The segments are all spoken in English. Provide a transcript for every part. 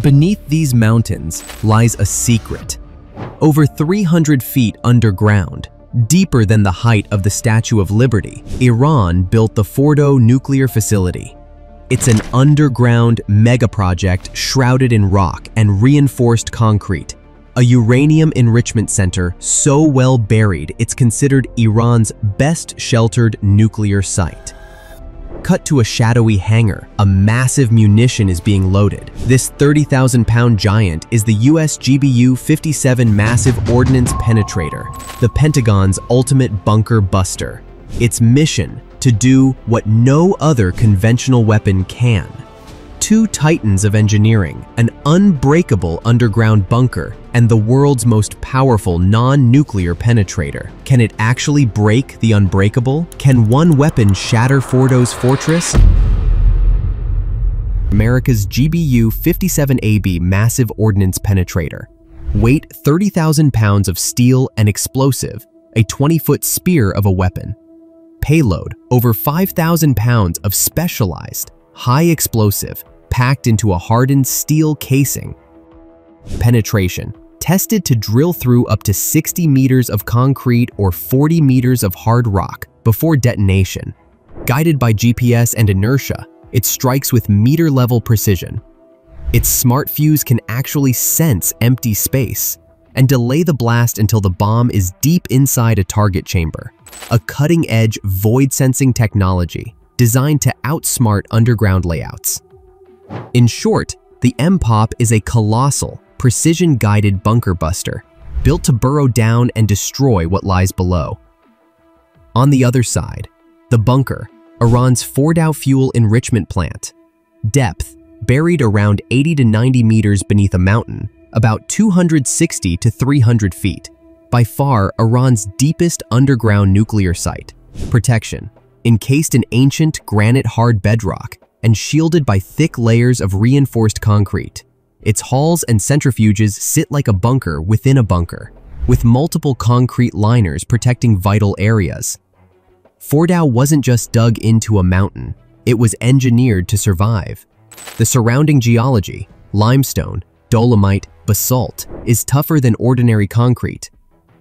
Beneath these mountains lies a secret. Over 300 feet underground, deeper than the height of the Statue of Liberty, Iran built the Fordow nuclear facility. It's an underground mega-project shrouded in rock and reinforced concrete, a uranium enrichment center so well buried it's considered Iran's best sheltered nuclear site. Cut to a shadowy hangar, a massive munition is being loaded. This 30,000-pound giant is the US GBU-57 Massive Ordnance Penetrator, the Pentagon's ultimate bunker buster. Its mission, to do what no other conventional weapon can. Two titans of engineering, an unbreakable underground bunker, and the world's most powerful non-nuclear penetrator. Can it actually break the unbreakable? Can one weapon shatter Fordow's fortress? America's GBU-57AB Massive Ordnance Penetrator. Weight 30,000 pounds of steel and explosive, a 20-foot spear of a weapon. Payload, over 5,000 pounds of specialized, high explosive, packed into a hardened steel casing. Penetration, tested to drill through up to 60 meters of concrete or 40 meters of hard rock before detonation. Guided by GPS and inertia, it strikes with meter-level precision. Its smart fuse can actually sense empty space and delay the blast until the bomb is deep inside a target chamber, a cutting-edge void-sensing technology designed to outsmart underground layouts. In short, the MOP is a colossal, precision-guided bunker buster, built to burrow down and destroy what lies below. On the other side, the bunker, Iran's Fordow fuel enrichment plant. Depth, buried around 80 to 90 meters beneath a mountain, about 260 to 300 feet. By far, Iran's deepest underground nuclear site. Protection, encased in ancient granite-hard bedrock and shielded by thick layers of reinforced concrete. Its halls and centrifuges sit like a bunker within a bunker, with multiple concrete liners protecting vital areas. Fordow wasn't just dug into a mountain, it was engineered to survive. The surrounding geology, limestone, dolomite, basalt, is tougher than ordinary concrete.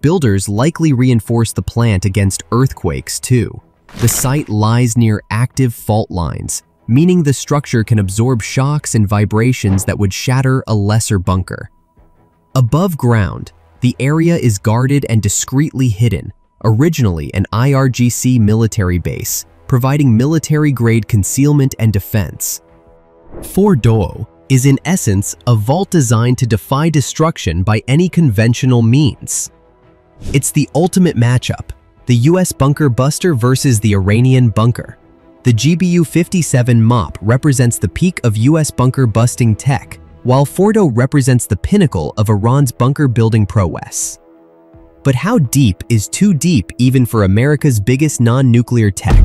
Builders likely reinforce the plant against earthquakes too. The site lies near active fault lines, meaning the structure can absorb shocks and vibrations that would shatter a lesser bunker. Above ground, the area is guarded and discreetly hidden, originally an IRGC military base, providing military-grade concealment and defense. Fordow is in essence a vault designed to defy destruction by any conventional means. It's the ultimate matchup, the US bunker buster versus the Iranian bunker. The GBU-57 MOP represents the peak of US bunker busting tech, while Fordow represents the pinnacle of Iran's bunker building prowess. But how deep is too deep even for America's biggest non-nuclear tech?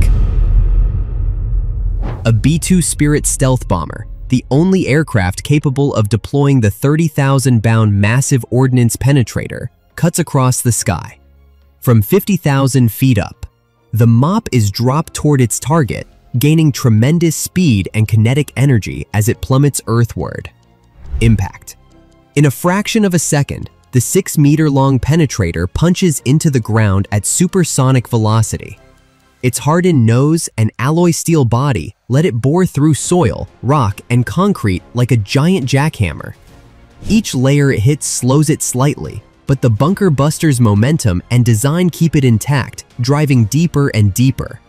A B-2 Spirit stealth bomber, the only aircraft capable of deploying the 30,000-pound massive ordnance penetrator, cuts across the sky. From 50,000 feet up, the mop is dropped toward its target, gaining tremendous speed and kinetic energy as it plummets earthward. Impact. In a fraction of a second, the 6-meter-long penetrator punches into the ground at supersonic velocity. Its hardened nose and alloy steel body let it bore through soil, rock, and concrete like a giant jackhammer. Each layer it hits slows it slightly, but the bunker buster's momentum and design keep it intact, driving deeper and deeper.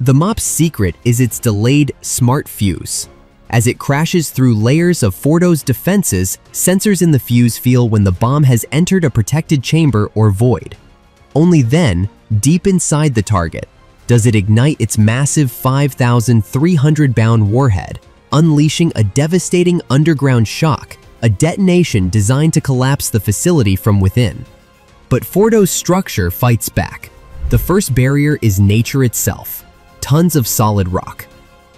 The mop's secret is its delayed smart fuse. As it crashes through layers of Fordow's defenses, sensors in the fuse feel when the bomb has entered a protected chamber or void. Only then, deep inside the target, does it ignite its massive 5,300-pound warhead, unleashing a devastating underground shock a detonation designed to collapse the facility from within. But Fordow's structure fights back. The first barrier is nature itself, tons of solid rock.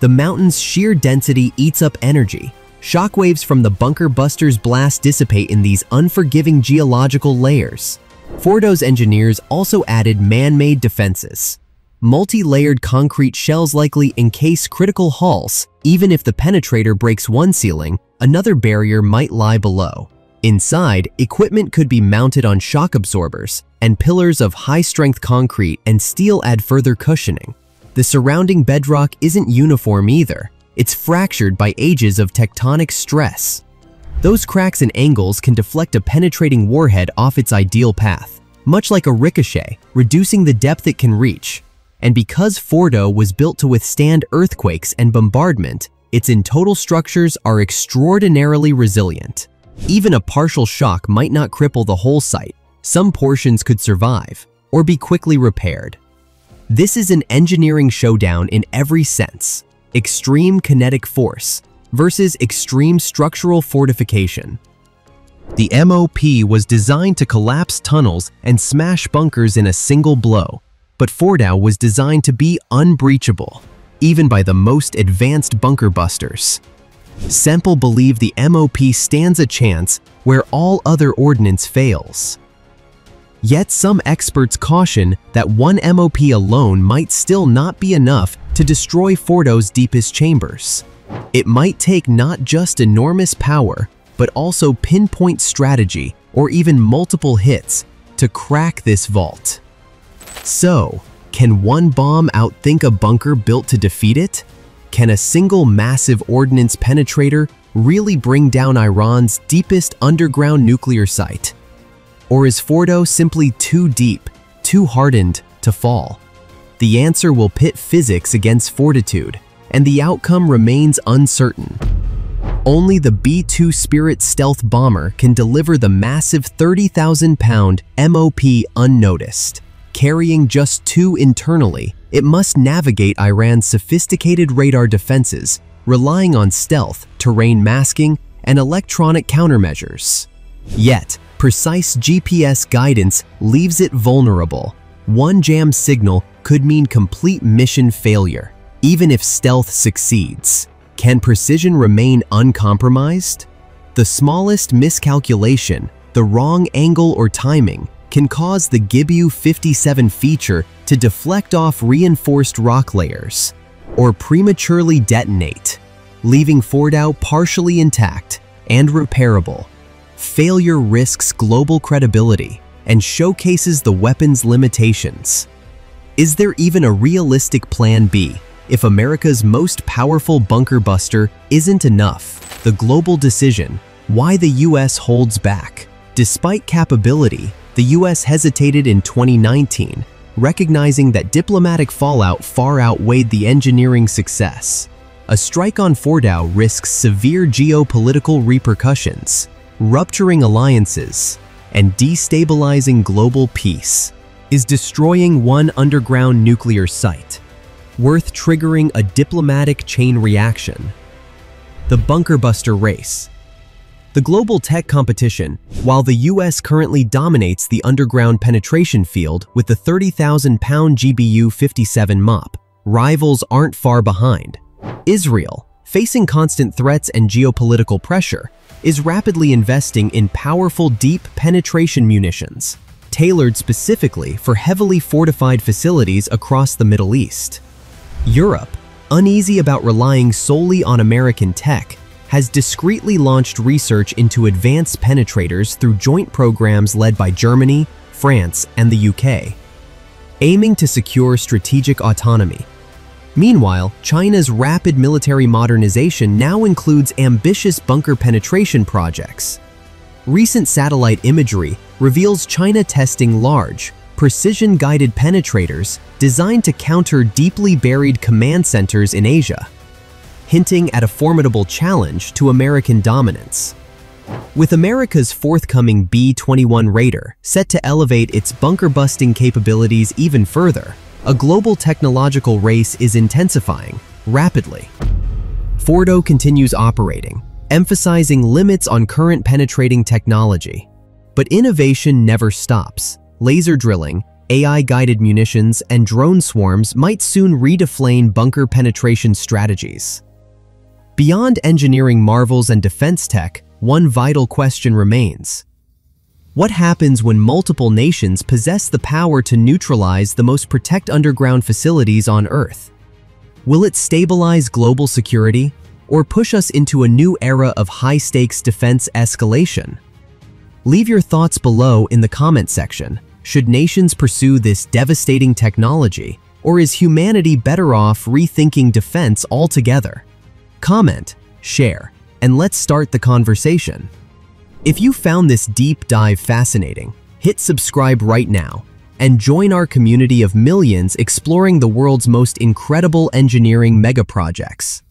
The mountain's sheer density eats up energy. Shockwaves from the bunker buster's blast dissipate in these unforgiving geological layers. Fordow's engineers also added man-made defenses. multi-layered concrete shells likely encase critical hulls. Even if the penetrator breaks one ceiling, another barrier might lie below. Inside, equipment could be mounted on shock absorbers, and pillars of high-strength concrete and steel add further cushioning. The surrounding bedrock isn't uniform either. It's fractured by ages of tectonic stress. Those cracks and angles can deflect a penetrating warhead off its ideal path, much like a ricochet, reducing the depth it can reach. And because Fordow was built to withstand earthquakes and bombardment, its in total structures are extraordinarily resilient. Even a partial shock might not cripple the whole site. Some portions could survive or be quickly repaired. This is an engineering showdown in every sense. Extreme kinetic force versus extreme structural fortification. The MOP was designed to collapse tunnels and smash bunkers in a single blow, but Fordow was designed to be unbreachable, even by the most advanced bunker busters. Semple believe the MOP stands a chance where all other ordnance fails. Yet some experts caution that one MOP alone might still not be enough to destroy Fordow's deepest chambers. It might take not just enormous power, but also pinpoint strategy or even multiple hits to crack this vault. So, can one bomb outthink a bunker built to defeat it? Can a single massive ordnance penetrator really bring down Iran's deepest underground nuclear site? Or is Fordow simply too deep, too hardened to fall? The answer will pit physics against fortitude, and the outcome remains uncertain. Only the B-2 Spirit stealth bomber can deliver the massive 30,000-pound MOP unnoticed. Carrying just two internally, it must navigate Iran's sophisticated radar defenses, relying on stealth, terrain masking, and electronic countermeasures. Yet, precise GPS guidance leaves it vulnerable. One jam signal could mean complete mission failure, even if stealth succeeds. Can precision remain uncompromised? The smallest miscalculation, the wrong angle or timing, can cause the GBU-57 feature to deflect off reinforced rock layers or prematurely detonate, leaving Fordow partially intact and repairable. Failure risks global credibility and showcases the weapon's limitations. Is there even a realistic Plan B if America's most powerful bunker buster isn't enough? The global decision, why the US holds back. Despite capability, the US hesitated in 2019, recognizing that diplomatic fallout far outweighed the engineering success. A strike on Fordow risks severe geopolitical repercussions, rupturing alliances, and destabilizing global peace. Is destroying one underground nuclear site worth triggering a diplomatic chain reaction? The Bunker Buster Race the global tech competition, while the US currently dominates the underground penetration field with the 30,000-pound GBU-57 MOP, rivals aren't far behind. Israel, facing constant threats and geopolitical pressure, is rapidly investing in powerful deep penetration munitions, tailored specifically for heavily fortified facilities across the Middle East. Europe, uneasy about relying solely on American tech, has discreetly launched research into advanced penetrators through joint programs led by Germany, France, and the UK, aiming to secure strategic autonomy. Meanwhile, China's rapid military modernization now includes ambitious bunker penetration projects. Recent satellite imagery reveals China testing large, precision-guided penetrators designed to counter deeply buried command centers in Asia hinting at a formidable challenge to American dominance. With America's forthcoming B-21 Raider set to elevate its bunker-busting capabilities even further, a global technological race is intensifying rapidly. Fordow continues operating, emphasizing limits on current penetrating technology. But innovation never stops. Laser drilling, AI-guided munitions, and drone swarms might soon redefine bunker penetration strategies. Beyond engineering marvels and defense tech, one vital question remains. What happens when multiple nations possess the power to neutralize the most protect underground facilities on Earth? Will it stabilize global security or push us into a new era of high-stakes defense escalation? Leave your thoughts below in the comment section. Should nations pursue this devastating technology, or is humanity better off rethinking defense altogether? Comment, share, and let's start the conversation. If you found this deep dive fascinating, hit subscribe right now and join our community of millions exploring the world's most incredible engineering mega projects.